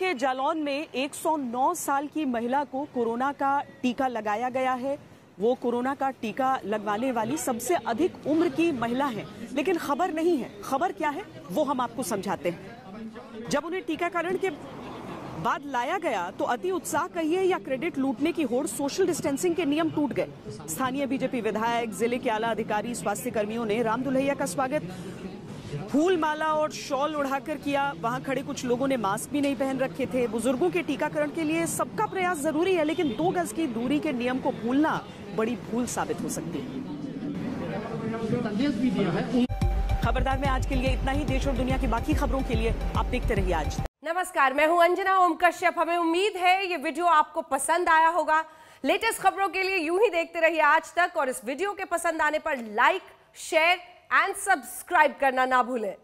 के जालौन में 109 साल की महिला को कोरोना का टीका लगाया गया है। वो कोरोना का टीका लगवाने वाली सबसे अधिक उम्र की महिला है। लेकिन खबर नहीं है। खबर क्या है, वो हम आपको समझाते हैं। जब उन्हें टीकाकरण के बाद लाया गया तो अति उत्साह कहिए या क्रेडिट लूटने की होड़ सोशल डिस्टेंसिंग के नियम टूट गए। स्थानीय बीजेपी विधायक, ज़िले के आला अधिकारी स्वास्थ्य कर्मियों ने राम दुल्हैया का स्वागत। फूल माला और शॉल उड़ाकर किया। वहाँ खड़े कुछ लोगों ने मास्क भी नहीं पहन रखे थे। बुज़ुर्गों के टीकाकरण के लिए सबका प्रयास ज़रूरी है, लेकिन दो गज की दूरी के नियम को भूलना बड़ी भूल साबित हो सकती है। खबरदार, में आज के लिए इतना ही। देश और दुनिया की बाकी खबरों के लिए आप देखते रहिए आज। नमस्कार, मैं हूँ अंजना ओम कश्यप हमें उम्मीद है ये वीडियो आपको पसंद आया होगा। लेटेस्ट खबरों के लिए यूँ ही देखते रहिए आज तक, और इस वीडियो के पसंद आने पर लाइक, शेयर एंड सब्सक्राइब करना ना भूलें।